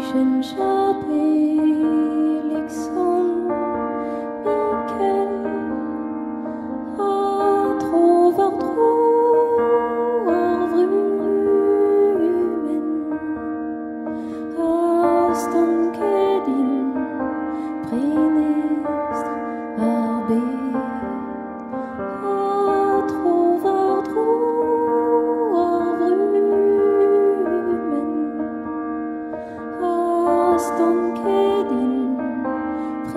深沙对绿松。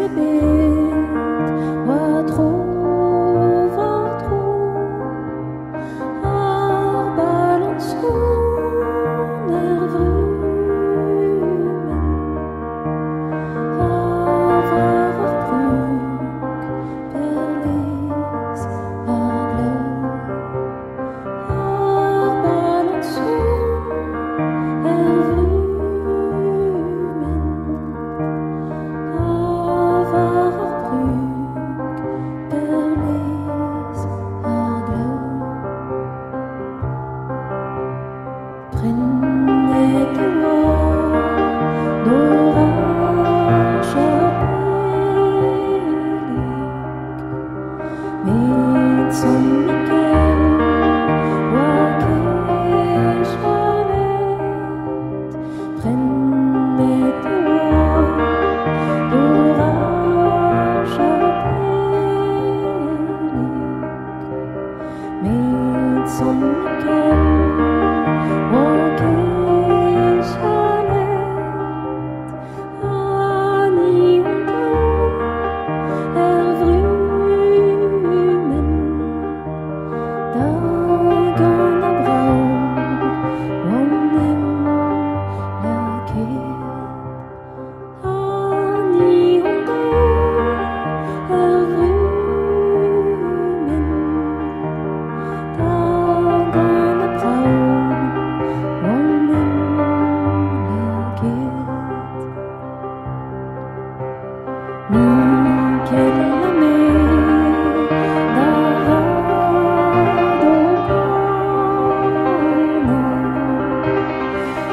to be. heaven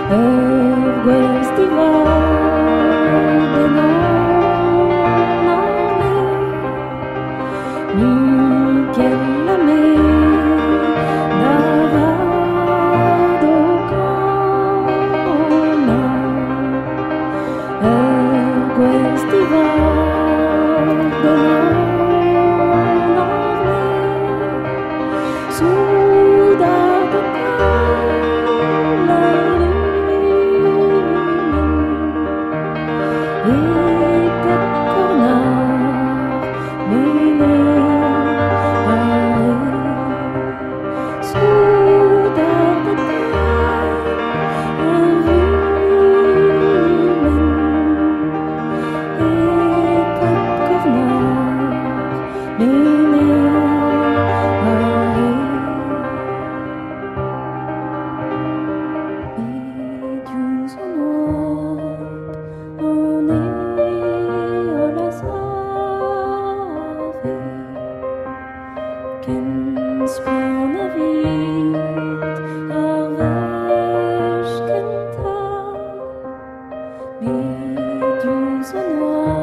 Oh. Ooh. Jésus noir.